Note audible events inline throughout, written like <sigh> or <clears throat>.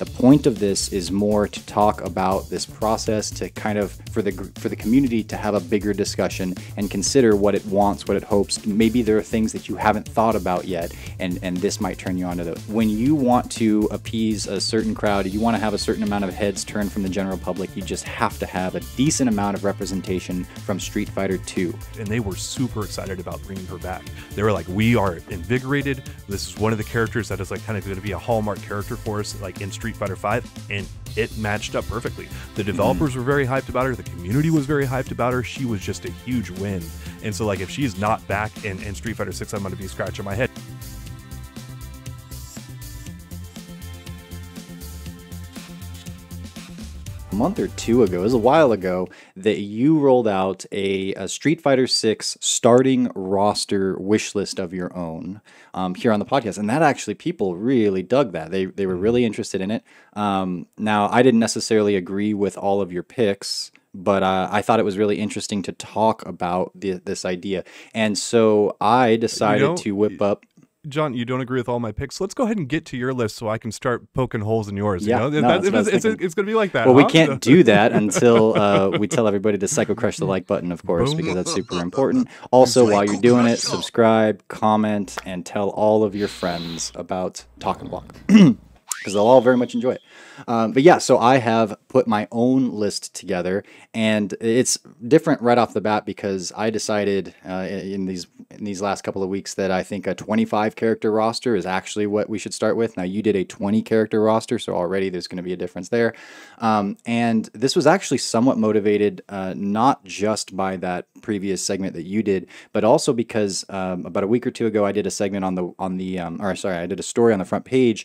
The point of this is more to talk about this process to kind of for the for the community to have a bigger discussion and consider what it wants, what it hopes. Maybe there are things that you haven't thought about yet, and and this might turn you on to those. When you want to appease a certain crowd, you want to have a certain amount of heads turned from the general public. You just have to have a decent amount of representation from Street Fighter 2. And they were super excited about bringing her back. They were like, "We are invigorated. This is one of the characters that is like kind of going to be a hallmark character for us, like in Street Fighter 5." And it matched up perfectly. The developers were very hyped about her. The community was very hyped about her. She was just a huge win. And so, like, if she's not back in, in Street Fighter 6, I'm going to be scratching my head. Month or two ago, it was a while ago, that you rolled out a, a Street Fighter 6 starting roster wish list of your own um, here on the podcast. And that actually, people really dug that. They, they were mm-hmm. really interested in it. Um, now, I didn't necessarily agree with all of your picks but uh, I thought it was really interesting to talk about the, this idea. And so I decided you know, to whip up. John, you don't agree with all my picks. Let's go ahead and get to your list so I can start poking holes in yours. Yeah, you know? no, that, it's, it's, it's going to be like that. Well, huh? we can't do that <laughs> until uh, we tell everybody to psycho crush the like button, of course, Boom. because that's super important. Also, while you're doing it, subscribe, comment, and tell all of your friends about Talk and Block <clears throat> because they'll all very much enjoy it. Um, but yeah, so I have put my own list together, and it's different right off the bat because I decided uh, in these in these last couple of weeks that I think a 25 character roster is actually what we should start with. Now you did a 20 character roster, so already there's going to be a difference there. Um, and this was actually somewhat motivated uh, not just by that previous segment that you did, but also because um, about a week or two ago I did a segment on the on the um, or sorry I did a story on the front page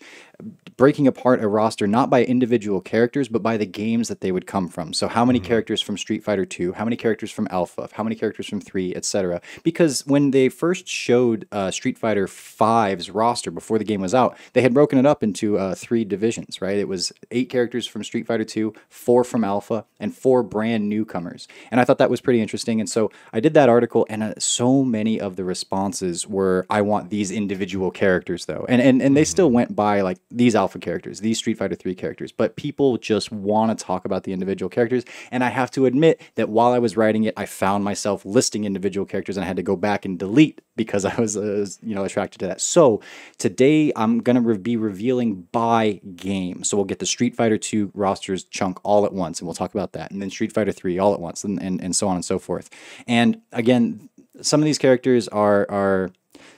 breaking apart a roster not by individual characters, but by the games that they would come from. So, how many mm-hmm. characters from Street Fighter 2, how many characters from Alpha, how many characters from 3, etc. Because when they first showed uh, Street Fighter 5's roster before the game was out, they had broken it up into uh, three divisions, right? It was eight characters from Street Fighter 2, four from Alpha, and four brand newcomers. And I thought that was pretty interesting. And so I did that article, and uh, so many of the responses were, I want these individual characters, though. And, and, and they mm-hmm. still went by like these Alpha characters, these Street Fighter 3 characters, but people just want to talk about the individual characters. And I have to admit that while I was writing it, I found myself listing individual characters and I had to go back and delete because I was, uh, you know, attracted to that. So today I'm going to re- be revealing by game. So we'll get the Street Fighter 2 rosters chunk all at once, and we'll talk about that. And then Street Fighter 3 all at once, and, and, and so on and so forth. And again, some of these characters are are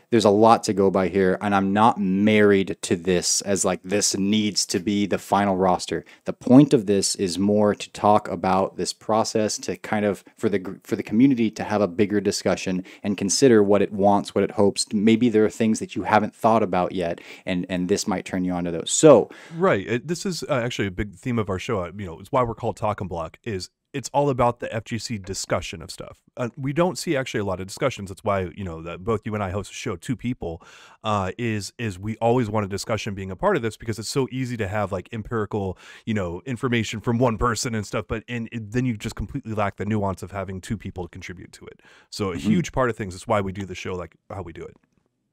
there's a lot to go by here, and I'm not married to this as like this needs to be the final roster. The point of this is more to talk about this process to kind of for the for the community to have a bigger discussion and consider what it wants, what it hopes. Maybe there are things that you haven't thought about yet, and and this might turn you on to those. So right, this is uh, actually a big theme of our show. Uh, you know, it's why we're called Talk and Block. Is it's all about the FGC discussion of stuff. Uh, we don't see actually a lot of discussions. That's why you know that both you and I host a show, two people. Uh, is is we always want a discussion being a part of this because it's so easy to have like empirical you know information from one <laughs> person and stuff, but and it, then you just completely lack the nuance of having two people to contribute to it. So a mm-hmm. huge part of things is why we do the show like how we do it.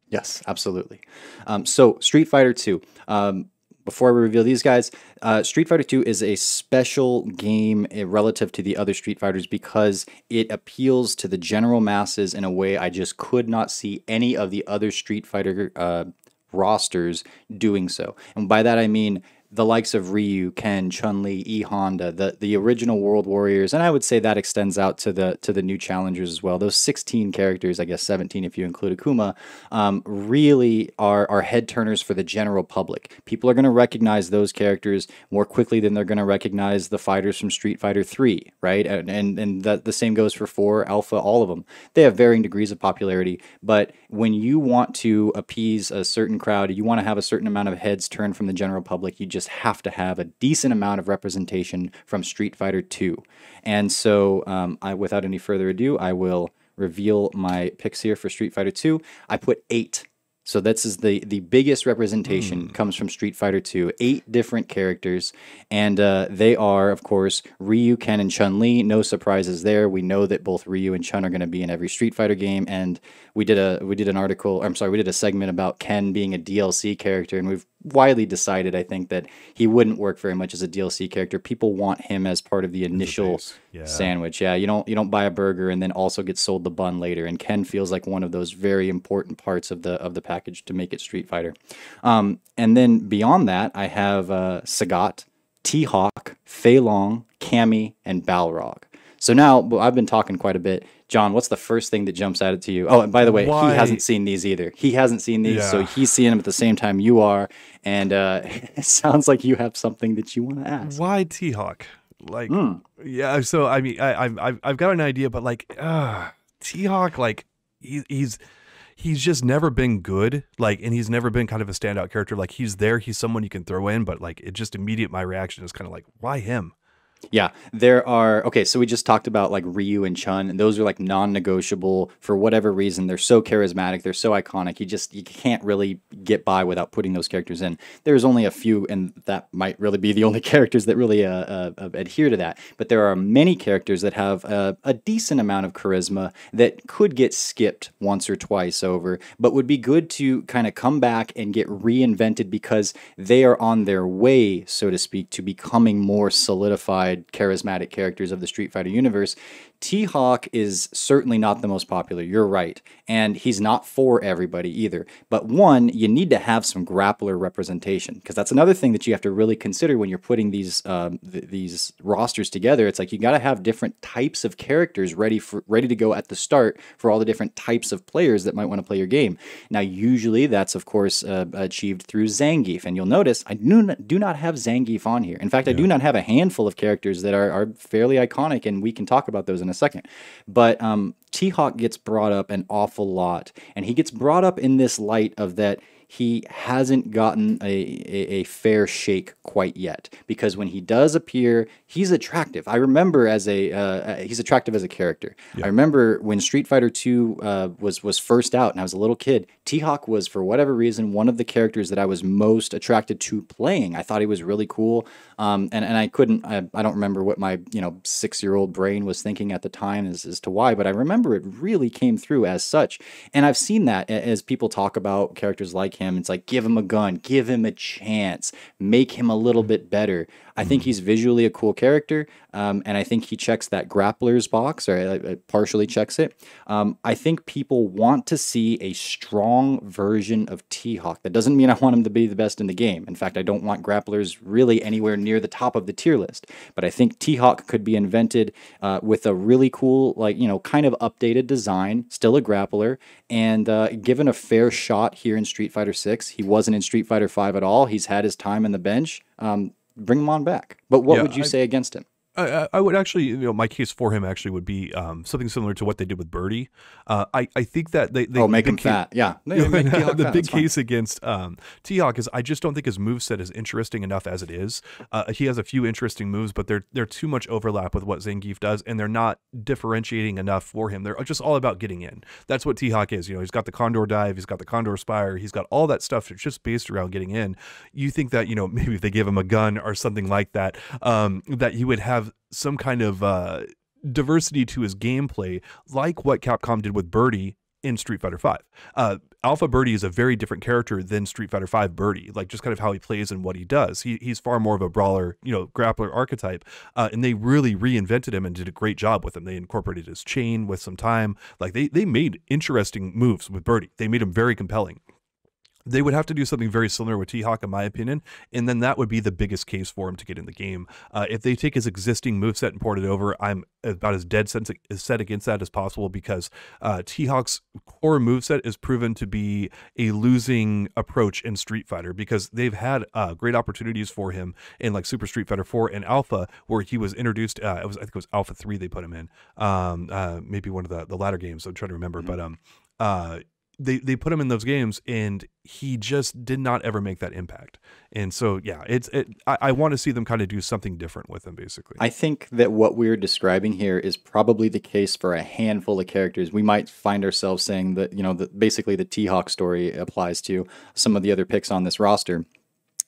Yes, absolutely. Um, so Street Fighter Two. Um, before I reveal these guys, uh, Street Fighter 2 is a special game uh, relative to the other Street Fighters because it appeals to the general masses in a way I just could not see any of the other Street Fighter uh, rosters doing so. And by that I mean the likes of Ryu, Ken, Chun Li, E Honda, the the original World Warriors, and I would say that extends out to the to the new challengers as well. Those 16 characters, I guess 17 if you include Akuma, um, really are are head turners for the general public. People are going to recognize those characters more quickly than they're going to recognize the fighters from Street Fighter 3, right? And and, and that the same goes for 4, Alpha, all of them. They have varying degrees of popularity, but when you want to appease a certain crowd, you want to have a certain amount of heads turned from the general public, you just just have to have a decent amount of representation from Street Fighter 2. And so, um, I, without any further ado, I will reveal my picks here for Street Fighter 2. I put eight so this is the the biggest representation mm. comes from Street Fighter 2. Eight different characters, and uh, they are, of course, Ryu, Ken, and Chun Li. No surprises there. We know that both Ryu and Chun are going to be in every Street Fighter game, and we did a we did an article. I'm sorry, we did a segment about Ken being a DLC character, and we've widely decided, I think, that he wouldn't work very much as a DLC character. People want him as part of the initial Yeah. sandwich. Yeah, you don't you don't buy a burger and then also get sold the bun later. And Ken feels like one of those very important parts of the of the package to make it Street Fighter. Um, and then beyond that, I have uh, Sagat, T Hawk, Fei Long, Cammy, and Balrog. So now I've been talking quite a bit. John, what's the first thing that jumps out to you? Oh, and by the way, Why- he hasn't seen these either. He hasn't seen these, so he's seeing them at the same time you are. And uh, <laughs> it sounds like you have something that you want to ask. Why T Hawk? Like, Hmm. yeah. So I mean, I, I've I've I've got an idea, but like, uh, T Hawk, like he, he's he's just never been good. Like, and he's never been kind of a standout character. Like, he's there, he's someone you can throw in, but like, it just immediate. My reaction is kind of like, why him? Yeah, there are. Okay, so we just talked about like Ryu and Chun, and those are like non-negotiable for whatever reason. They're so charismatic, they're so iconic. You just you can't really get by without putting those characters in. There's only a few, and that might really be the only <laughs> characters that really uh, uh, uh, adhere to that. But there are many characters that have uh, a decent amount of charisma that could get skipped once or twice over, but would be good to kind of come back and get reinvented because they are on their way, so to speak, to becoming more solidified, charismatic characters of the Street Fighter universe. T Hawk is certainly not the most popular, you're right. And he's not for everybody either. But one, you need to have some grappler representation because that's another thing that you have to really consider when you're putting these um, th- these rosters together. It's like you got to have different types of characters ready for ready to go at the start for all the different types of players that might want to play your game. Now, usually that's of course uh, achieved through Zangief, and you'll notice I do not, do not have Zangief on here. In fact, I do not have a handful of characters that are, are fairly iconic, and we can talk about those in a second. But um, T Hawk gets brought up an awful lot, and he gets brought up in this light of that he hasn't gotten a, a, a fair shake quite yet because when he does appear, he's attractive. I remember as a uh, uh, he's attractive as a character. I remember when Street Fighter Two uh, was was first out, and I was a little kid. T Hawk was for whatever reason one of the characters that I was most attracted to playing. I thought he was really cool, um, and and I couldn't. I, I don't remember what my you know six year old brain was thinking at the time as, as to why, but I remember it really came through as such. And I've seen that as people talk about characters like him. It's like give him a gun, give him a chance, make him a little hmm. bit better. I think he's visually a cool character, um, and I think he checks that grappler's box, or uh, uh, partially checks it. Um, I think people want to see a strong version of T Hawk. That doesn't mean I want him to be the best in the game. In fact, I don't want grapplers really anywhere near the top of the tier list. But I think T Hawk could be invented uh, with a really cool, like, you know, kind of updated design, still a grappler, and uh, given a fair shot here in Street Fighter 6. He wasn't in Street Fighter 5 at all. He's had his time on the bench. Um, bring him on back. But what Yeah, would you I- say against him? I, I- would actually, you know, my case for him actually would be um, something similar to what they did with Birdie. Uh, I, I think that they, they Oh, make him ca- fat. Yeah. <laughs> Make- make T-Hawk the fat, big case against um, T Hawk is I just don't think his moveset is interesting enough as it is. Uh, he has a few interesting moves, but they're they're too much overlap with what Zangief does, and they're not differentiating enough for him. They're just all about getting in. That's what T Hawk is. You know, he's got the Condor dive, he's got the Condor Spire, he's got all that stuff. It's just based around getting in. You think that you know <laughs> maybe if they give him a gun or something like that, um, that he would have some kind of uh, diversity to his gameplay, like what Capcom did with Birdie in Street Fighter Five. Uh, Alpha Birdie is a very different character than Street Fighter Five Birdie, like just kind of how he plays and what he does. He, he's far more of a brawler, you know, grappler archetype, uh, and they really reinvented him and did a great job with him. They incorporated his chain with some time. Like they they made interesting moves with Birdie. They made him very compelling. They would have to do something very similar with T Hawk, in my opinion, and then that would be the biggest case for him to get in the game. Uh, if they take his existing moveset and port it over, I'm about as dead set, set against that as possible because uh, T Hawk's core moveset is proven to be a losing approach in Street Fighter because they've had uh, great opportunities for him in like Super Street Fighter 4 and Alpha, where he was introduced. Uh, it was I think it was Alpha 3 they put him in, um, uh, maybe one of the, the latter games. I'm trying to remember, but um, uh, they they put him in those games and he just did not ever make that impact and so yeah it's it i, I want to see them kind of do something different with him basically I think that what we're describing here is probably the case for a handful of characters. We might find ourselves saying that, you know, that basically the T Hawk story applies to some of the other picks on this roster.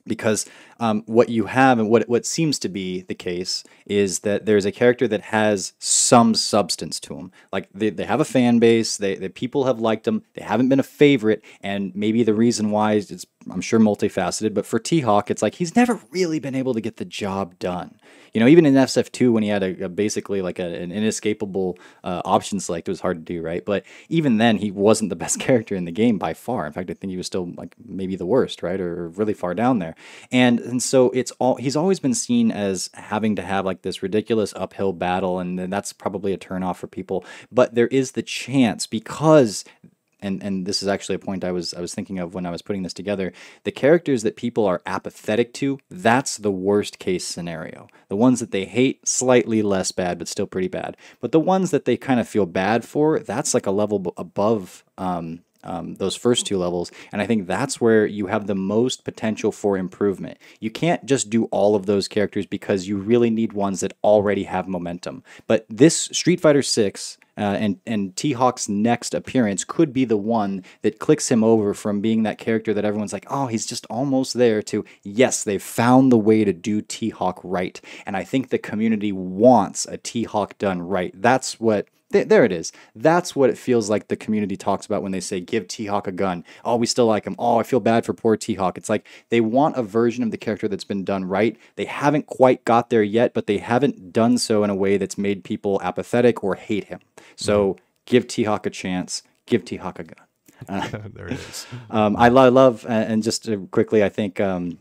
Because um, what you have and what what seems to be the case is that there's a character that has some substance to him. Like they, they have a fan base, they, the people have liked them, they haven't been a favorite, and maybe the reason why is it's I'm sure multifaceted, but for T Hawk, it's like he's never really been able to get the job done. You know, even in FSF2, when he had a, a basically like a, an inescapable uh, option select, it was hard to do, right? But even then, he wasn't the <laughs> best character in the game by far. In fact, I think he was still like maybe the worst, right, or really far down there. And and so it's all he's always been seen as having to have like this ridiculous uphill battle, and that's probably a turnoff for people. But there is the chance because and and this is actually a point I was I was thinking of when I was putting this together. The characters that people are apathetic to, that's the worst case scenario. The ones that they hate, slightly less bad, but still pretty bad. But the ones that they kind of feel bad for, that's like a level above um, um, those first two levels. And I think that's where you have the most potential for improvement. You can't just do all of those characters because you really need ones that already have momentum. But this Street Fighter 6 uh, and and T Hawk's next appearance could be the one that clicks him over from being that character that everyone's like, oh, he's just almost there to yes, they've found the way to do T Hawk right, and I think the community wants a T Hawk done right. That's what Th- there it is. That's what it feels like the community talks about when they say give T Hawk a gun. Oh, we still like him. Oh, I feel bad for poor T Hawk. It's like they want a version of the character that's been done right. They haven't quite got there yet, but they haven't done so in a way that's made people apathetic or hate him. So mm-hmm. give T Hawk a chance. Give T Hawk a gun. <laughs> Uh, there it is. <laughs> Um, I, lo- love, and just quickly, I think um,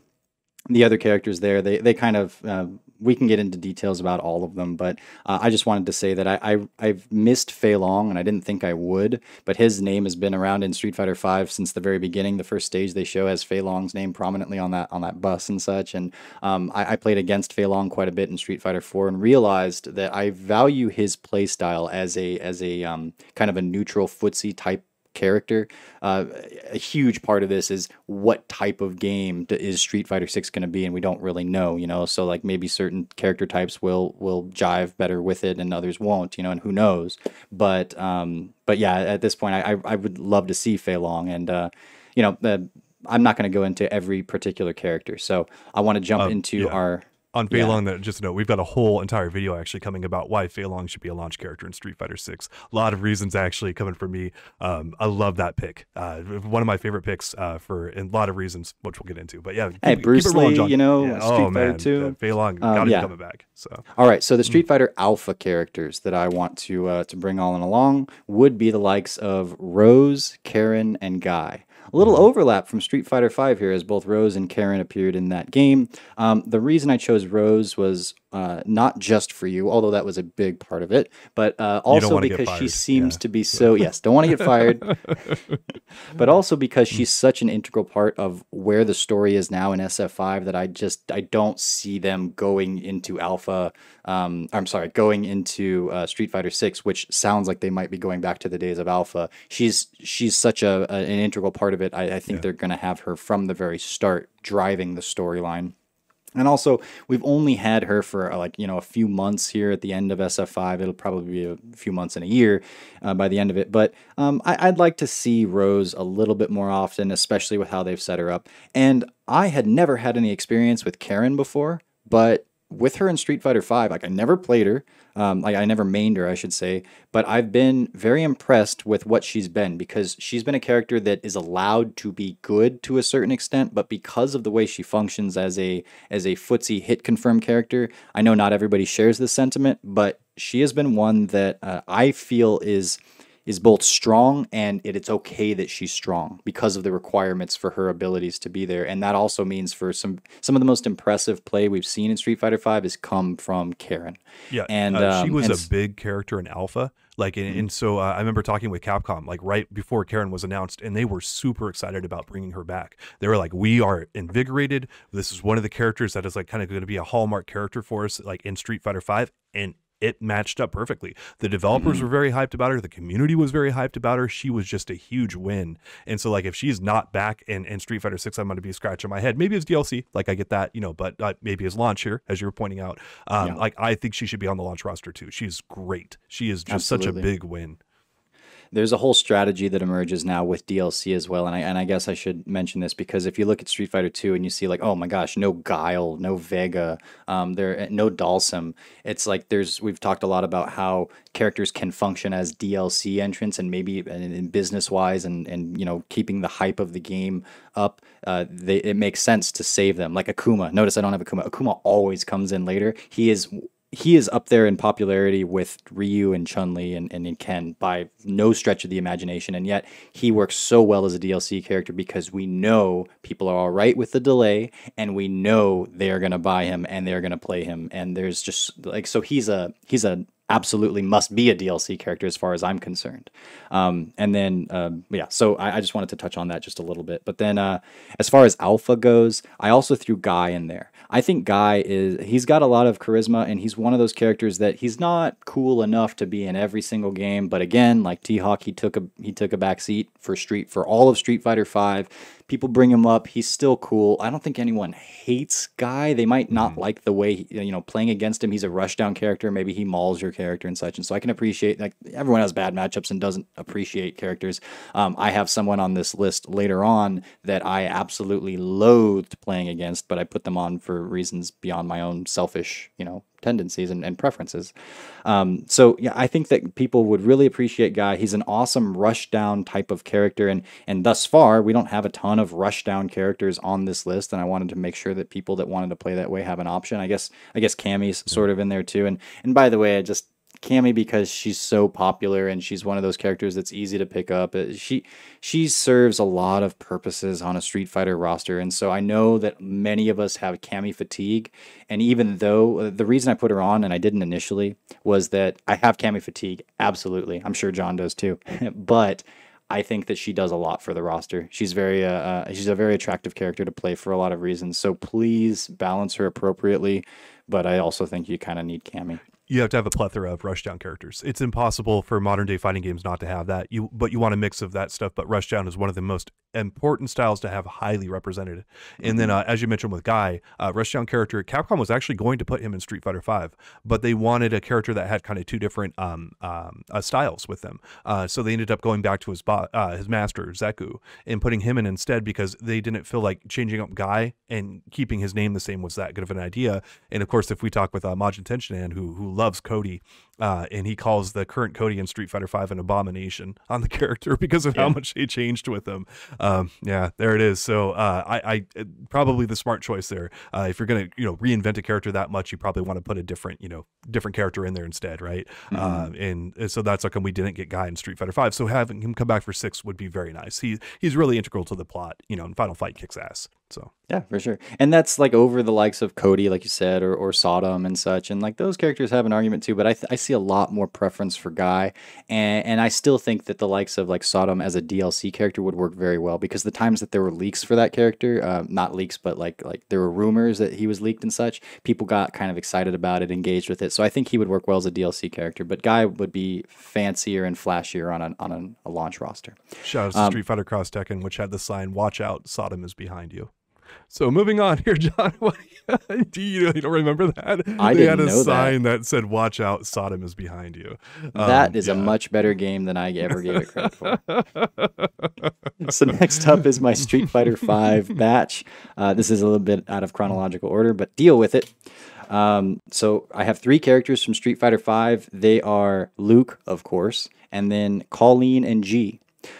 the other characters there, they, they kind of uh, we can get into details about all of them, but uh, I just wanted to say that I, I have missed Fei Long, and I didn't think I would, but his name has been around in Street Fighter V since the very beginning. The first stage they show has Fei Long's name prominently on that on that bus and such, and um, I, I, played against Fei Long quite a bit in Street Fighter 4 and realized that I value his playstyle as a as a um, kind of a neutral footsie type character. Uh, a huge part of this is what type of game is Street Fighter Six going to be, and we don't really know. You know, so like maybe certain character types will will jive better with it, and others won't. You know, and who knows? But um, but yeah, at this point, I I would love to see Fei Long, and uh, you know. Uh, I'm not going to go into every particular character, so I want to jump um, into yeah. our on Fei Long, that just know we've got a whole entire video actually coming about why Fei Long should be a launch character in Street Fighter Six. A lot of reasons actually coming from me. Um, I love that pick. Uh, one of my favorite picks uh, for a lot of reasons, which we'll get into. But yeah, hey, keep, Bruce keep Lee, rolling, you know, yeah. Street oh, Fighter man. Two, uh, Fei Long um, got to yeah. be coming back. So all right, so the mm. Street mm. Fighter Alpha characters that I want to uh, to bring all in along would be the likes of Rose, Karin, and Guy. A little overlap from Street Fighter V here, as both Rose and Karin appeared in that game. Um, the reason I chose Rose was uh, not just for you, although that was a big part of it, but uh, also because she seems yeah. to be so. Yes, don't want to get fired, <laughs> <laughs> but also because she's such an integral part of where the story is now in SF5 that I just I don't see them going into Alpha. Um, I'm sorry, going into uh, Street Fighter 6, which sounds like they might be going back to the days of Alpha. She's she's such a, a an integral part of it. I, I think yeah. they're going to have her from the very start driving the storyline. And also, we've only had her for uh, like you know a few months here at the end of SF5. It'll probably be a few months in a year uh, by the end of it. But um, I, would like to see Rose a little bit more often, especially with how they've set her up. And I had never had any experience with Karin before, but with her in Street Fighter V, like I never played her, um, like I never mained her, I should say, but I've been very impressed with what she's been because she's been a character that is allowed to be good to a certain extent, but because of the way she functions as a as a footsie hit confirm character, I know not everybody shares this sentiment, but she has been one that uh, I feel is is both strong and it, it's okay that she's strong because of the requirements for her abilities to be there. And that also means for some some of the most impressive play we've seen in Street Fighter Five has come from Karin. Yeah, and uh, um, she was a big character in Alpha. Like, and, mm-hmm. and so uh, I remember talking with Capcom, like right before Karin was announced, and they were super excited about bringing her back. They were like, "We are invigorated. This is one of the characters that is like kind of going to be a hallmark character for us, like in Street Fighter Five, and it matched up perfectly. The developers mm-hmm. were very hyped about her. The community was very hyped about her. She was just a huge win. And so, like, if she's not back in, in Street Fighter Six, I'm going to be scratching my head. Maybe it's DLC, like I get that, you know, but uh, maybe it's launch here, as you were pointing out. Um, yeah. Like, I think she should be on the launch roster too. She's great. She is just Absolutely. such a big win there's a whole strategy that emerges now with DLC as well, and I and I guess I should mention this because if you look at Street Fighter Two and you see like, oh my gosh, no Guile, no Vega, um, there no Dhalsim. It's like there's we've talked a lot about how characters can function as DLC entrants and maybe in, in business wise and and you know keeping the hype of the game up. Uh, they, it makes sense to save them like Akuma. Notice I don't have Akuma. Akuma always comes in later. He is he is up there in popularity with Ryu and Chun Li and, and Ken by no stretch of the imagination. And yet he works so well as a DLC character because we know people are all right with the delay and we know they're going to buy him and they're going to play him. And there's just like, so he's a, he's a, absolutely must be a DLC character as far as I'm concerned. Um, and then, um, yeah, so I, I, just wanted to touch on that just a little bit. But then, uh, as far as Alpha goes, I also threw Guy in there. I think Guy is he's got a lot of charisma and he's one of those characters that he's not cool enough to be in every single game. But again, like T Hawk, he took a he took a back seat for Street for all of Street Fighter Five. People bring him up. He's still cool. I don't think anyone hates Guy. They might not mm-hmm. like the way he, you know playing against him. He's a rushdown character. Maybe he mauls your character and such. And so I can appreciate like everyone has bad matchups and doesn't appreciate characters. Um, I have someone on this list later on that I absolutely loathed playing against, but I put them on for reasons beyond my own selfish, you know, tendencies and, and preferences. Um, so yeah, I think that people would really appreciate Guy. He's an awesome rush down type of character, and and thus far we don't have a ton of rush down characters on this list. And I wanted to make sure that people that wanted to play that way have an option. I guess I guess Cammy's sort of in there too. And and by the way, I just Cammy because she's so popular and she's one of those characters that's easy to pick up. Uh, she she serves a lot of purposes on a Street Fighter roster, and so I know that many of us have Cammy fatigue. And even though uh, the reason I put her on and I didn't initially was that I have Cammy fatigue, absolutely. I'm sure John does too, <laughs> but. I think that she does a lot for the roster. She's very uh, uh, she's a very attractive character to play for a lot of reasons. So please balance her appropriately. But I also think you kind of need Cammy you have to have a plethora of rushdown characters. It's impossible for modern day fighting games not to have that. You but you want a mix of that stuff. But rushdown is one of the most important styles to have highly represented. And mm-hmm. then, uh, as you mentioned with Guy, uh, rushdown character, Capcom was actually going to put him in Street Fighter Five, but they wanted a character that had kind of two different um, um, uh, styles with them. Uh, so they ended up going back to his bo- uh, his master Zeku and putting him in instead because they didn't feel like changing up Guy and keeping his name the same was that good of an idea. And of course, if we talk with uh, Majin Tenchinan, who who loves Cody, uh, and he calls the current Cody in Street Fighter Five an abomination <laughs> on the character because of yeah. how much he changed with him. Um, yeah, there it is. So uh, I, I, uh, probably the smart choice there. Uh, if you're gonna you know reinvent a character that much, you probably want to put a different you know different character in there instead, right? Mm-hmm. Uh, and, and, so that's how come we didn't get Guy in Street Fighter Five. So having him come back for six would be very nice. He he's really integral to the plot. You know, and Final Fight kicks ass. So yeah, for sure. And that's like over the likes of Cody, like you said, or, or Sodom and such. And like those characters have an argument too, but I, th- I see a lot more preference for Guy. And, and I still think that the likes of like Sodom as a DLC character would work very well because the times that there were leaks for that character, uh, not leaks, but like like there were rumors that he was leaked and such, people got kind of excited about it, engaged with it. So I think he would work well as a DLC character, but Guy would be fancier and flashier on, a on a, a launch roster. Shout out to um, Street Fighter Cross Tekken, which had the sign, watch out, Sodom is behind you. So moving on here, <laughs> John. do you, you don't remember that? I they didn't had a know sign that. that. said "Watch out, Sodom is behind you." Um, that is yeah. a much better game than I ever gave it credit for. <laughs> so next up is my Street Fighter V batch. Uh, this is a little bit out of chronological order, but deal with it. Um, so I have three characters from Street Fighter V. They are Luke, of course, and then Colleen and G.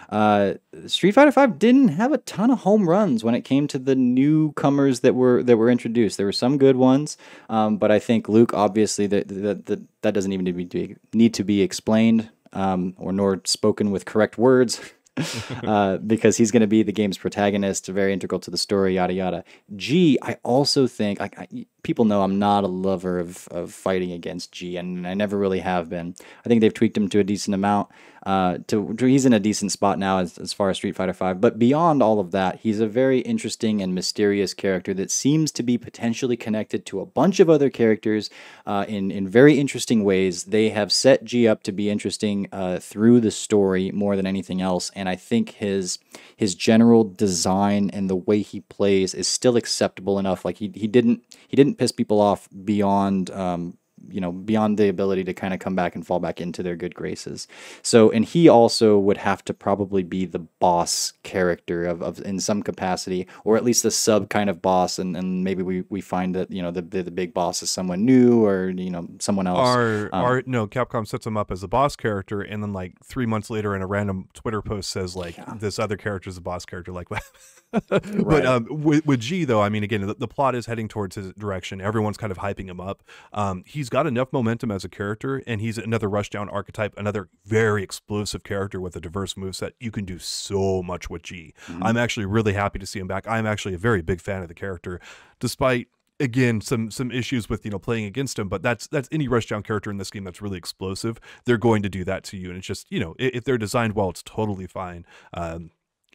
Uh, Street Fighter Five didn't have a ton of home runs when it came to the newcomers that were that were introduced. There were some good ones, um, but I think Luke obviously that that that doesn't even need to be need to be explained um, or nor spoken with correct words. <laughs> uh, because he's going to be the game's protagonist, very integral to the story, yada yada. G, I also think like I, people know I'm not a lover of, of fighting against G, and I never really have been. I think they've tweaked him to a decent amount. Uh, to, to, he's in a decent spot now as, as far as Street Fighter Five. But beyond all of that, he's a very interesting and mysterious character that seems to be potentially connected to a bunch of other characters uh, in in very interesting ways. They have set G up to be interesting uh, through the story more than anything else, and I think his his general design and the way he plays is still acceptable enough. Like he, he didn't he didn't piss people off beyond um, you know beyond the ability to kind of come back and fall back into their good graces. So and he also would have to probably be the boss character of, of in some capacity, or at least the sub kind of boss, and, and maybe we, we find that you know the, the, the big boss is someone new or you know someone else. Or um, or no, Capcom sets him up as a boss character, and then like three months later, in a random Twitter post says like yeah. this other character is a boss character, like. <laughs> but right. um, with, with G though, I mean, again, the, the, plot is heading towards his direction. Everyone's kind of hyping him up. Um, he's got enough momentum as a character, and he's another rushdown archetype, another very explosive character with a diverse moveset. You can do so much with G. am mm-hmm. actually really happy to see him back. I'm actually a very big fan of the character, despite again some some issues with you know playing against him but that's that's any rushdown character in this game that's really explosive they're going to do that to you and it's just you know if, if they're designed well it's totally fine um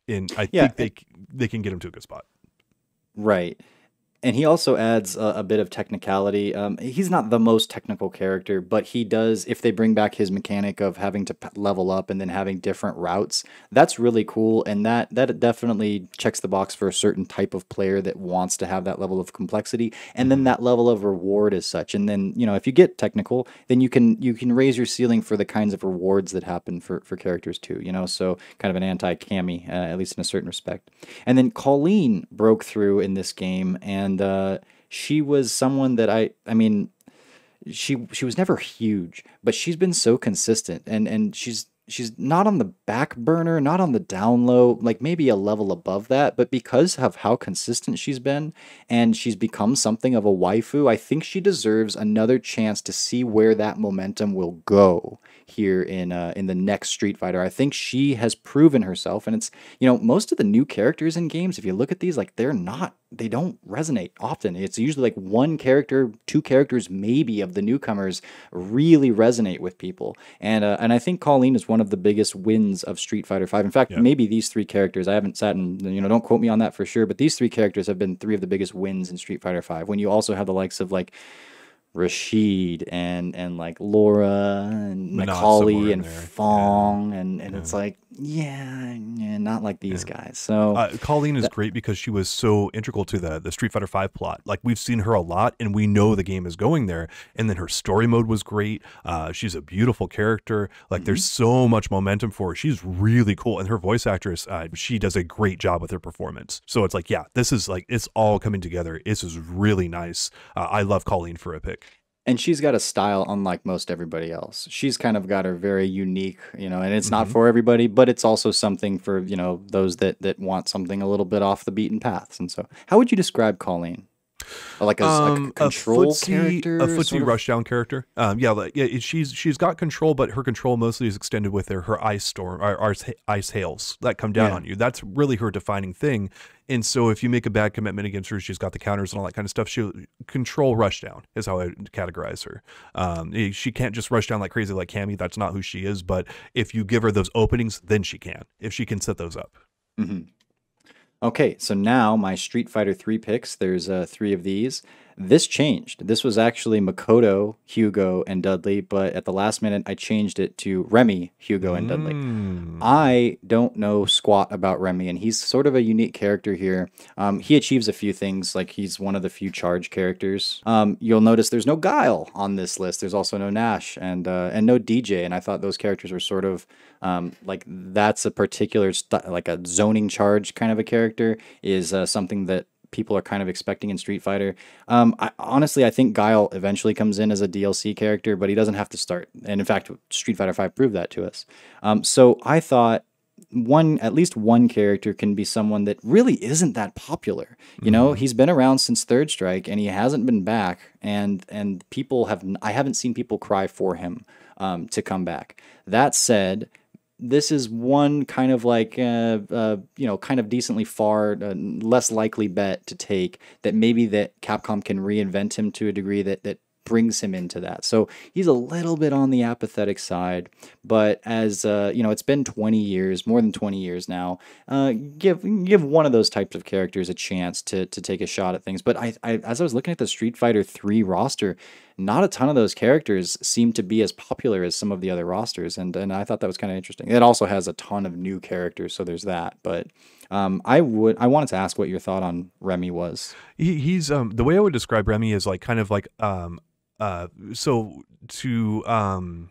and i yeah, think they they can get him to a good spot right and he also adds a, a bit of technicality. Um, he's not the most technical character, but he does. If they bring back his mechanic of having to level up and then having different routes, that's really cool, and that that definitely checks the box for a certain type of player that wants to have that level of complexity, and then that level of reward is such. And then you know, if you get technical, then you can you can raise your ceiling for the kinds of rewards that happen for for characters too. You know, so kind of an anti Cammy, uh, at least in a certain respect. And then Colleen broke through in this game and and uh, she was someone that I I mean she she was never huge, but she's been so consistent and and she's she's not on the back burner, not on the down low, like maybe a level above that, but because of how consistent she's been and she's become something of a waifu, I think she deserves another chance to see where that momentum will go here in uh, in the next Street Fighter. I think she has proven herself, and it's you know most of the new characters in games. If you look at these, like they're not they don't resonate often. It's usually like one character, two characters, maybe of the newcomers really resonate with people. And uh, and I think Colleen is one of the biggest wins of Street Fighter Five. In fact, yeah. maybe these three characters. I haven't sat and you know don't quote me on that for sure, but these three characters have been three of the biggest wins in Street Fighter Five. When you also have the likes of like Rashid and and like Laura and Necalli and F.A.N.G yeah. and and yeah. it's like yeah, yeah, not like these guys. So uh, Colleen is that, great because she was so integral to the the Street Fighter Five plot. Like we've seen her a lot, and we know the game is going there. And then her story mode was great. Uh, she's a beautiful character. Like mm-hmm. there's so much momentum for her. She's really cool, and her voice actress, uh, she does a great job with her performance. So it's like, yeah, this is like it's all coming together. This is really nice. Uh, I love Colleen for a pick and she's got a style unlike most everybody else. She's kind of got her very unique, you know, and it's mm-hmm. not for everybody, but it's also something for, you know, those that that want something a little bit off the beaten paths. And so, how would you describe Colleen? Like a, um, a control a footsie, character, a footsie rushdown character. Um, yeah, like, yeah, she's she's got control, but her control mostly is extended with her her ice storm, or, or ice hails that come down yeah. on you. That's really her defining thing. And so, if you make a bad commitment against her, she's got the counters and all that kind of stuff. She'll control rushdown is how I categorize her. Um, she can't just rush down like crazy like Cammy. That's not who she is. But if you give her those openings, then she can. If she can set those up. Mm-hmm. Okay, so now my Street Fighter 3 picks, there's uh, three of these. This changed. This was actually Makoto, Hugo, and Dudley, but at the last minute I changed it to Remy, Hugo, and Dudley. Mm. I don't know squat about Remy, and he's sort of a unique character here. Um, he achieves a few things, like he's one of the few charge characters. Um, you'll notice there's no Guile on this list. There's also no Nash and uh, and no DJ, and I thought those characters were sort of um, like that's a particular like a zoning charge kind of a character is uh, something that people are kind of expecting in Street Fighter. Um, I, honestly, I think Guile eventually comes in as a DLC character, but he doesn't have to start. And in fact, Street Fighter Five proved that to us. Um, so I thought one at least one character can be someone that really isn't that popular. You know, mm-hmm. he's been around since Third Strike and he hasn't been back and and people have I haven't seen people cry for him um, to come back. That said, this is one kind of like uh, uh, you know kind of decently far uh, less likely bet to take that maybe that Capcom can reinvent him to a degree that that brings him into that. So he's a little bit on the apathetic side, but as uh, you know, it's been 20 years, more than 20 years now. Uh, give give one of those types of characters a chance to to take a shot at things. But I, I as I was looking at the Street Fighter 3 roster, not a ton of those characters seem to be as popular as some of the other rosters, and and I thought that was kind of interesting. It also has a ton of new characters, so there's that. But um, I would I wanted to ask what your thought on Remy was. He, he's um, the way I would describe Remy is like kind of like um, uh, so to um,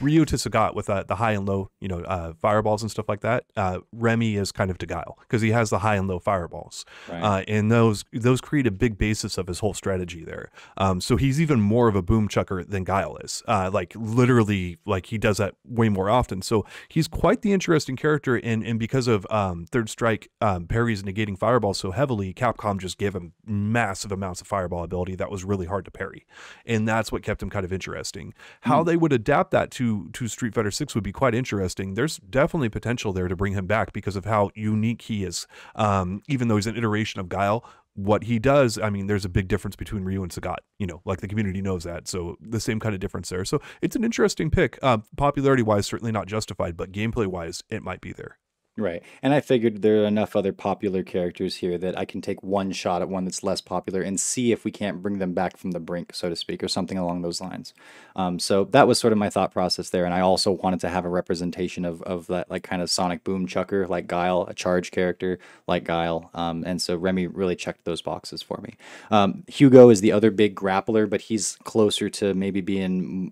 Ryu to Sagat with uh, the high and low, you know, uh, fireballs and stuff like that. Uh, Remy is kind of to Guile because he has the high and low fireballs, Right. uh, and those those create a big basis of his whole strategy there. Um, so he's even more of a boom chucker than Guile is. Uh, like literally, like he does that way more often. So he's quite the interesting character, and and because of um, Third Strike um, parries negating fireballs so heavily, Capcom just gave him massive amounts of fireball ability that was really hard to parry, and that's what kept him kind of interesting. How they would adapt that to to Street Fighter Six would be quite interesting. There's definitely potential there to bring him back because of how unique he is. Um, even though he's an iteration of Guile, what he does, I mean, there's a big difference between Ryu and Sagat. You know, like the community knows that, so the same kind of difference there. So it's an interesting pick. Uh, popularity wise, certainly not justified, but gameplay wise, it might be there. Right. And I figured there are enough other popular characters here that I can take one shot at one that's less popular and see if we can't bring them back from the brink, so to speak, or something along those lines. Um, so that was sort of my thought process there. And I also wanted to have a representation of, of that, like, kind of Sonic Boom Chucker, like Guile, a charge character like Guile. Um, and so Remy really checked those boxes for me. Um, Hugo is the other big grappler, but he's closer to maybe being.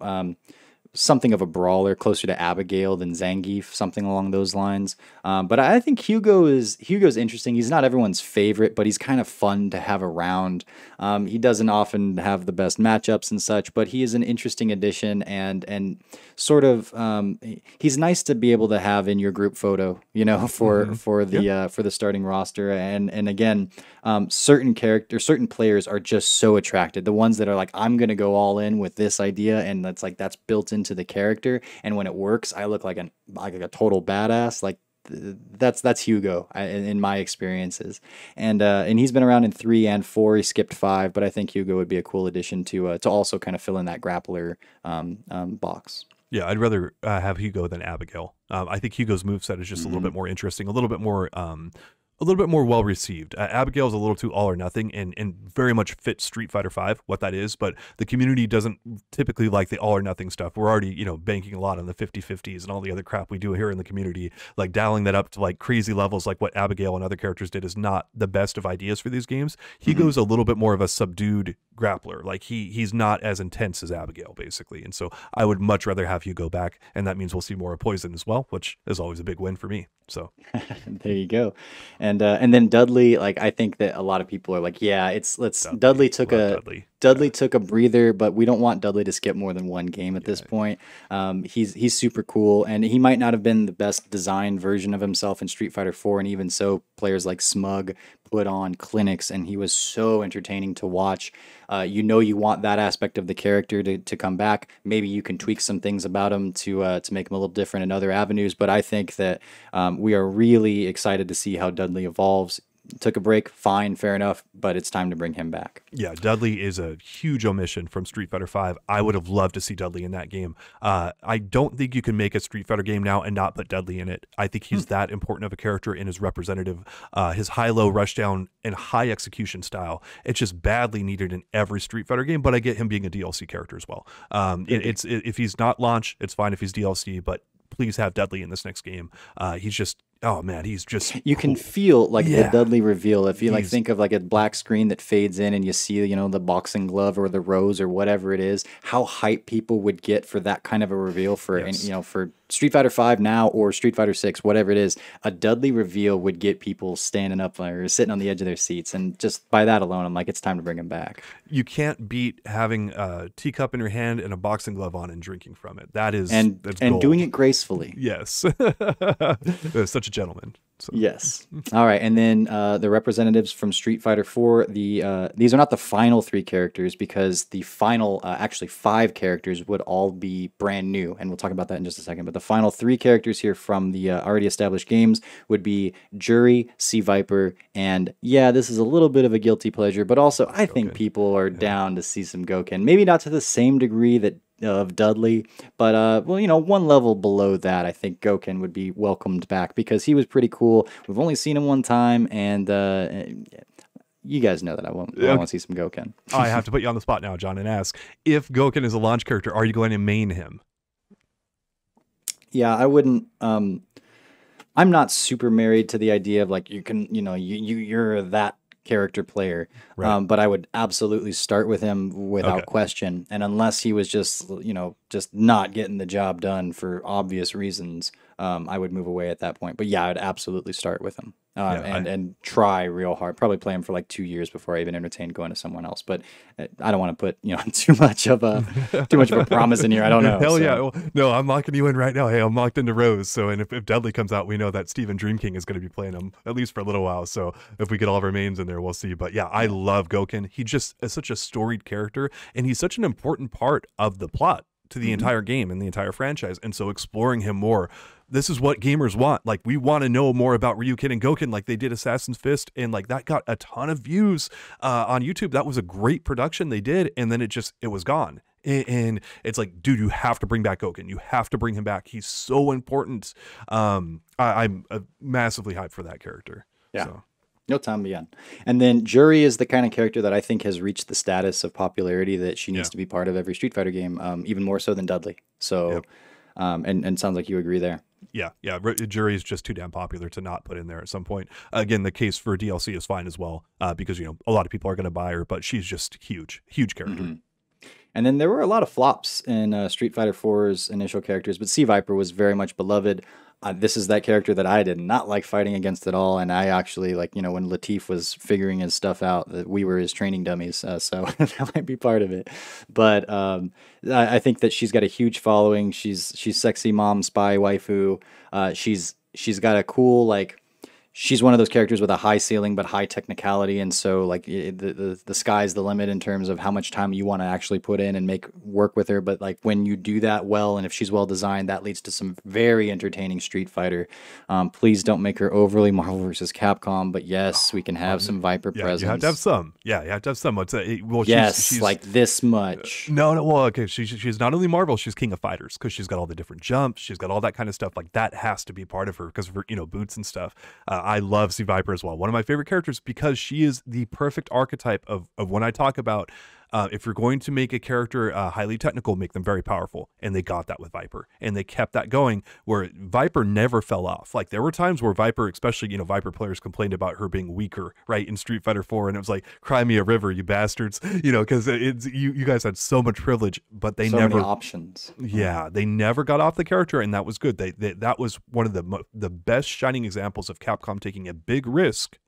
Something of a brawler, closer to Abigail than Zangief, something along those lines. Um, but I think Hugo is Hugo's interesting. He's not everyone's favorite, but he's kind of fun to have around. Um, he doesn't often have the best matchups and such, but he is an interesting addition and and sort of um, he's nice to be able to have in your group photo, you know, <laughs> for for the uh, for the starting roster. And and again, um, certain characters, certain players are just so attracted. The ones that are like, I'm gonna go all in with this idea, and that's like that's built into the character. And when it works, I look like an like a total badass. Like that's that's Hugo in my experiences, and uh, and he's been around in three and four. He skipped five, but I think Hugo would be a cool addition to uh, to also kind of fill in that grappler um, um, box. Yeah, I'd rather uh, have Hugo than Abigail. Um, I think Hugo's moveset is just a little bit more interesting, a little bit more, um, a little bit more well received. Uh, Abigail's a little too all or nothing, and and very much fits Street Fighter Five, what that is. But the community doesn't typically like the all or nothing stuff. We're already, you know, banking a lot on the 50-50s and all the other crap we do here in the community. Like dialing that up to like crazy levels, like what Abigail and other characters did, is not the best of ideas for these games. Hugo's a little bit more of a subdued grappler. Like he he's not as intense as Abigail, basically. And so I would much rather have Hugo back, and that means we'll see more of Poison as well, which is always a big win for me. So <laughs> there you go, and uh, and then Dudley. Like I think that a lot of people are like, yeah, it's let's Dudley, took a Dudley. Dudley took a breather, but we don't want Dudley to skip more than one game at this point. Um, he's he's super cool, and he might not have been the best designed version of himself in Street Fighter 4, and even so, players like Smug put on clinics, and he was so entertaining to watch. Uh, you know, you want that aspect of the character to, to come back. Maybe you can tweak some things about him to uh, to make him a little different in other avenues. But I think that um, we are really excited to see how Dudley evolves. Took a break, fine, fair enough, but it's time to bring him back. Yeah, Dudley is a huge omission from Street Fighter V. I would have loved to see Dudley in that game. Uh, I don't think you can make a Street Fighter game now and not put Dudley in it. I think he's that important of a character and his representative. Uh, his high-low rushdown and high execution style, it's just badly needed in every Street Fighter game. But I get him being a DLC character as well. Um, it, it's it, if he's not launch, it's fine if he's DLC, but please have Dudley in this next game. Uh, he's just oh man, he's just you can feel like Yeah. the Dudley reveal if you like think of like a black screen that fades in and you see you know the boxing glove or the rose or whatever it is how hype people would get for that kind of a reveal for Yes. you know for Street Fighter 5 now or Street Fighter 6 whatever it is a Dudley reveal would get people standing up or sitting on the edge of their seats and just by that alone I'm like it's time to bring him back you can't beat having a teacup in your hand and a boxing glove on and drinking from it. That is and and gold. doing it gracefully Yes, <laughs> such a gentleman. So, Yes. All right, and then uh, the representatives from Street Fighter 4. The uh, these are not the final three characters because the final, uh, actually five characters would all be brand new, and we'll talk about that in just a second. But the final three characters here from the uh, already established games would be Juri, C. Viper, and yeah, this is a little bit of a guilty pleasure, but also I think people are down to see some Gouken. Maybe not to the same degree that of Dudley, but uh, well, you know, one level below that, I think Gouken would be welcomed back because he was pretty cool. We've only seen him one time, and uh, you guys know that I want, I want to see some Gouken. <laughs> I have to put you on the spot now, John, and ask if Gouken is a launch character. Are you going to main him? Yeah, I wouldn't. Um, I'm not super married to the idea of like you can, you know, you, you you're that character player. Right. Um, but I would absolutely start with him without Okay. question. And unless he was just, you know, just not getting the job done for obvious reasons, um, I would move away at that point. But yeah, I'd absolutely start with him uh, Yeah, and I- and try real hard. Probably play him for like two years before I even entertain going to someone else. But uh, I don't want to put you know <laughs> too much of a too much of a promise in here. I don't know. Hell so- yeah! Well, no, I'm locking you in right now. Hey, I'm locked into Rose. So, and if, if Dudley comes out, we know that Stephen Dream King is going to be playing him at least for a little while. So, if we get all of our names in there, we'll see. But yeah, I love Gouken. He just is such a storied character, and he's such an important part of the plot to the entire game and the entire franchise. And so, exploring him more. This is what gamers want. Like we want to know more about Ryukin and Gouken, like they did Assassin's Fist, and like that got a ton of views uh, on YouTube. That was a great production they did, and then it just it was gone. And it's like, dude, you have to bring back Gouken. You have to bring him back. He's so important. Um, I, I'm uh, massively hyped for that character. Yeah. So, No time beyond. And then Juri is the kind of character that I think has reached the status of popularity that she needs Yeah. to be part of every Street Fighter game, um, even more so than Dudley. So, Yep. um, and and sounds like you agree there. yeah, yeah. Juri is just too damn popular to not put in there at some point. Again, the case for DLC is fine as well uh, because you know a lot of people are going to buy her, but she's just huge, huge character. Mhm. And then there were a lot of flops in uh, Street Fighter 4's initial characters, but C. Viper was very much beloved. Uh, this is that character that I did not like fighting against at all, and I actually like you know when Latif was figuring his stuff out that we were his training dummies, uh, so <laughs> that might be part of it. But um, I, I think that she's got a huge following. She's she's sexy mom spy waifu. Uh, she's she's got a cool like she's one of those characters with a high ceiling but high technicality and so like i the, the the sky's the limit in terms of how much time you want to actually put in and make work with her but like when you do that well and if she's well designed that leads to some very entertaining street fighter um, please don't make her overly marvel versus capcom but yes we can have some viper Yeah, presence you have to have some. Yeah, you have to have some. It's a, it- well, yes she's, she's like this much No, no. Well, okay. She's she's not only Marvel, she's King of Fighters because she's got all the different jumps. She's got all that kind of stuff. Like that has to be part of her because of her, you know, boots and stuff. Uh, I love C. Viper as well. One of my favorite characters because she is the perfect archetype of of when I talk about. Uh, if you're going to make a character uh, highly technical, make them very powerful, and they got that with Viper, and they kept that going. Where Viper never fell off. Like there were times where Viper, especially you know Viper players, complained about her being weaker, right in Street Fighter Four, and it was like, "Cry me a river, you bastards," <laughs> you know, because it's you you guys had so much privilege, but they so never many options yeah, they never got off the character, and that was good. They, they that was one of the the best shining examples of Capcom taking a big risk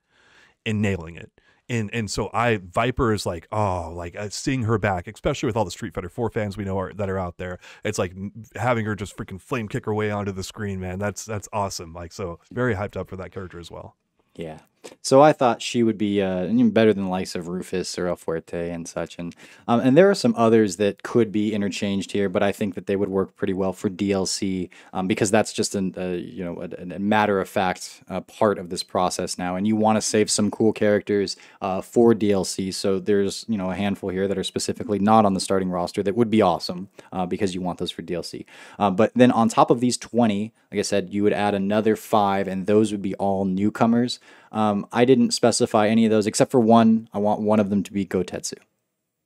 and nailing it. And and so I Viper is like oh like uh, seeing her back, especially with all the Street Fighter Four fans we know are, that are out there. It's like having her just freaking flame kick her way onto the screen, man. That's that's awesome. Like so, very hyped up for that character as well. Yeah. So I thought she would be uh, better than the likes of Rufus or El Fuerte and such, and um, and there are some others that could be interchanged here, but I think that they would work pretty well for DLC um, because that's just an uh, you know a, a matter of fact uh, part of this process now, and you want to save some cool characters uh, for DLC. So there's you know a handful here that are specifically not on the starting roster that would be awesome uh, because you want those for DLC. Uh, but then on top of these 20, like I said, you would add another five, and those would be all newcomers. Um, I didn't specify any of those except for one. I want one of them to be Goutetsu.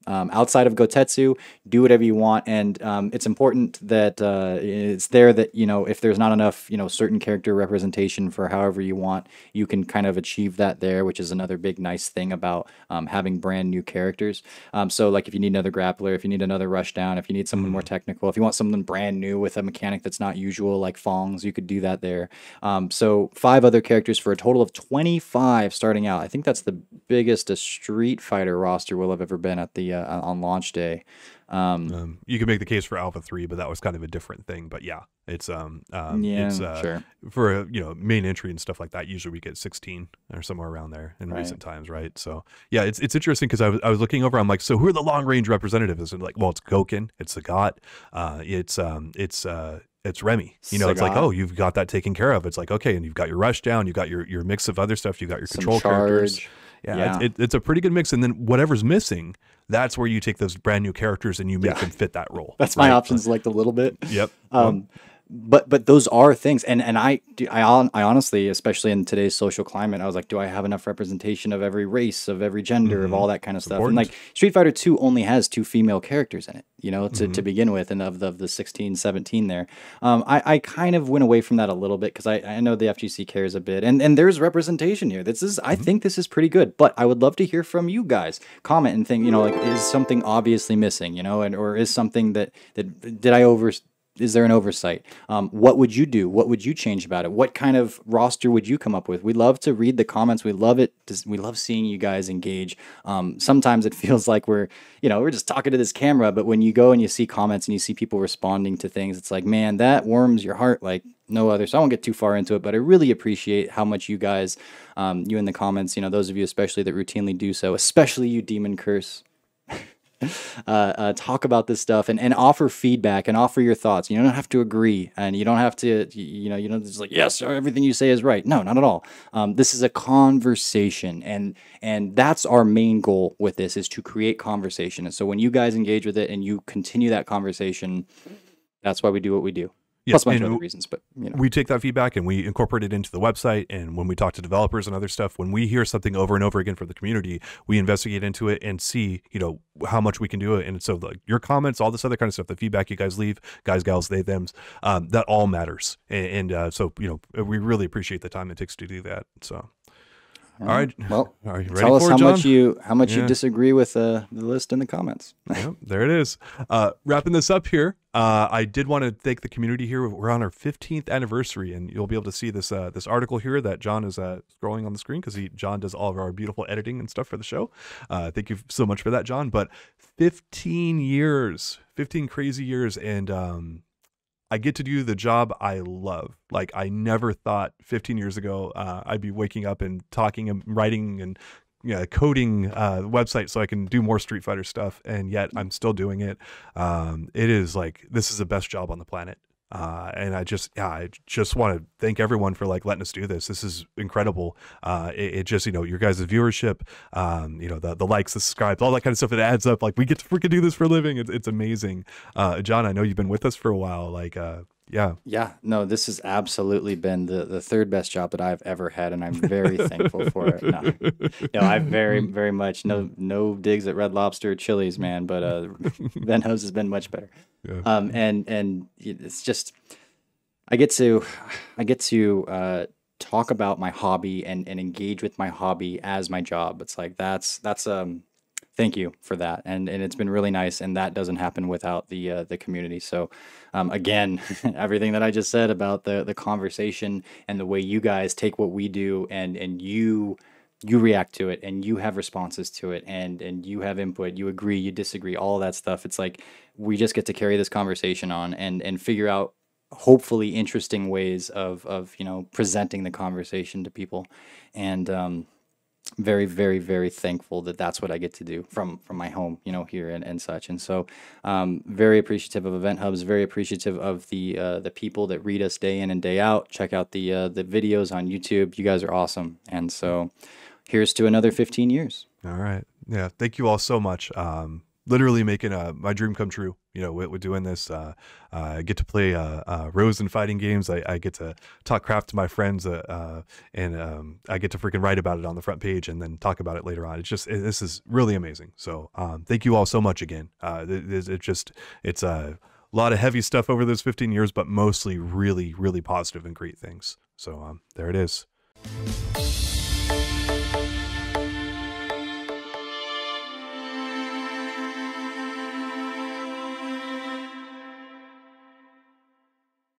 Um, outside of Goutetsu, do whatever you want, and um, it's important that uh, it's there that you know if there's not enough you know certain character representation for however you want, you can kind of achieve that there, which is another big nice thing about um, having brand new characters. Um, so like if you need another grappler, if you need another rushdown, if you need someone more technical, if you want something brand new with a mechanic that's not usual like F.A.N.G's, you could do that there. Um, so five other characters for a total of 25 starting out. I think that's the biggest a Street Fighter roster will have ever been at the uh, on launch day. Um, Um, you could make the case for Alpha Three, but that was kind of a different thing. But yeah, it's um, um yeah, it's uh, sure. for a you know main entry and stuff like that usually we get 16 or somewhere around there in Right. recent times right so yeah it's it's interesting because I was, I was looking over i'm like so who are the long range representatives and like well it's Gouken it's Sagat uh it's um it's uh it's Remy you know it's like oh you've got that taken care of it's like okay and you've got your rush down you've got your your mix of other stuff you've got your Some control characters charge. Yeah, Yeah. It's, it, it's a pretty good mix and then whatever's missing that's where you take those brand new characters and you make Yeah. them fit that role That's my options, like a little bit. yep Um, but but those are things and and i do, i i honestly especially in today's social climate i was like do i have enough representation of every race of every gender mm-hmm. of all that kind of stuff Important. and like street fighter 2 only has two female characters in it you know to, mm-hmm. to begin with and of the, of the 16 17 there um, I, I kind of went away from that a little bit because I, I know the fgc cares a bit and and there's representation here this is i mm-hmm. think this is pretty good but i would love to hear from you guys comment and think you know like is something obviously missing you know and or is something that that did i over is there an oversight? Um, what would you do? What would you change about it? What kind of roster would you come up with? We love to read the comments. We love it. We love seeing you guys engage. Um, sometimes it <laughs> feels like we're, you know, we're just talking to this camera, but when you go and you see comments and you see people responding to things, it's like, man, that warms your heart like no other. So I won't get too far into it, but I really appreciate how much you guys, um, you in the comments, you know, those of you especially that routinely do so, especially you, Demon Curse. <laughs> uh, uh, talk about this stuff and, and offer feedback and offer your thoughts. You don't have to agree and you don't have to, you know, you don't just like, yes, everything you say is right. No, not at all. Um, this is a conversation and, and that's our main goal with this is to create conversation. And so when you guys engage with it and you continue that conversation, that's why we do what we do. Yes, plus a bunch of other reasons, but you know. we take that feedback and we incorporate it into the website. And when we talk to developers and other stuff, when we hear something over and over again from the community, we investigate into it and see, you know, how much we can do it. And so, like your comments, all this other kind of stuff, the feedback you guys leave, guys, gals, they, them's, um, that all matters. And, and uh, so, you know, we really appreciate the time it takes to do that. So. All right. Well, <laughs> are you ready tell us how much you how much yeah. you disagree with uh, the list in the comments. <laughs> yep, there it is. Uh, wrapping this up here. Uh, I did want to thank the community here. We're on our 15th anniversary, and you'll be able to see this uh, this article here that John is uh, scrolling on the screen because he John does all of our beautiful editing and stuff for the show. Uh, thank you so much for that, John. But 15 years, 15 crazy years, and um, I get to do the job I love. Like I never thought 15 years ago uh, I'd be waking up and talking and writing and you know, coding uh, website so I can do more Street Fighter stuff, and yet I'm still doing it. Um, it is like this is the best job on the planet. Uh, and I just, yeah, I just want to thank everyone for like letting us do this. This is incredible. Uh, it, it, just, you know, your guys' viewership, um, you know, the, the likes, the subscribes, all that kind of stuff. It adds up. Like we get to freaking do this for a living. It's, it's amazing. Uh, John, I know you've been with us for a while. Like, uh, yeah. Yeah. No, this has absolutely been the, the third best job that I've ever had, and I'm very thankful for it. No, no, I very, very much no no digs at Red Lobster, Chili's, man, but uh, <laughs> EventHubs has been much better. Yeah. Um, and and it's just I get to I get to uh, talk about my hobby and and engage with my hobby as my job. It's like that's that's um thank you for that. And and it's been really nice and that doesn't happen without the uh, the community. So um, again <laughs> everything that i just said about the the conversation and the way you guys take what we do and and you you react to it and you have responses to it and and you have input you agree you disagree all that stuff. It's like we just get to carry this conversation on and and figure out hopefully interesting ways of of you know presenting the conversation to people. And um very very very thankful that that's what i get to do from from my home you know here and, and such. And so um, very appreciative of event hubs very appreciative of the uh, the people that read us day in and day out. Check out the uh, the videos on youtube. You guys are awesome. And so here's to another 15 years. All right. Yeah thank you all so much. Um, literally making uh, my dream come true. You know, with, with doing this, uh, uh, I get to play uh, uh, Rose and fighting games. I, I, get to talk crap to my friends, uh, and um, I get to freaking write about it on the front page and then talk about it later on. It's just it, this is really amazing. So um, thank you all so much again. It, it, just it's a lot of heavy stuff over those 15 years, but mostly really really positive and great things. So um, there it is.